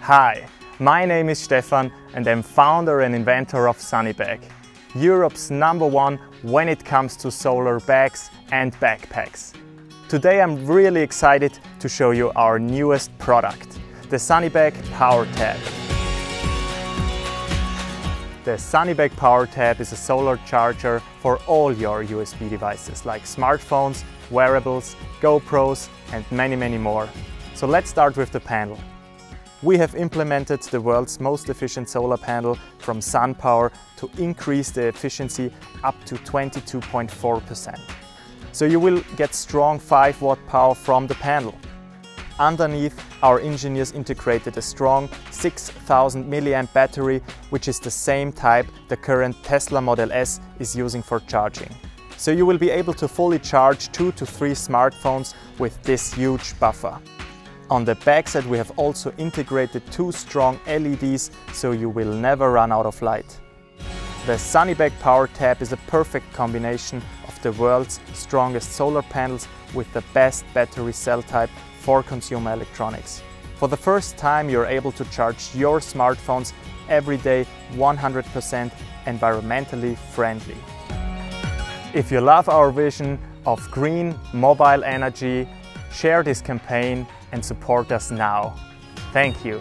Hi, my name is Stefan and I'm founder and inventor of Sunnybag, Europe's number one when it comes to solar bags and backpacks. Today I'm really excited to show you our newest product, the Sunnybag Power Tab. The Sunnybag Power Tab is a solar charger for all your USB devices like smartphones, wearables, GoPros and many many more. So let's start with the panel. We have implemented the world's most efficient solar panel from SunPower to increase the efficiency up to 22.4%. So you will get strong 5 watt power from the panel. Underneath, our engineers integrated a strong 6000 milliamp battery, which is the same type the current Tesla Model S is using for charging. So you will be able to fully charge two to three smartphones with this huge buffer. On the backside we have also integrated two strong LEDs so you will never run out of light. The Sunnybag Power Tab is a perfect combination of the world's strongest solar panels with the best battery cell type for consumer electronics. For the first time you're able to charge your smartphones every day 100% environmentally friendly. If you love our vision of green mobile energy, share this campaign and support us now. Thank you.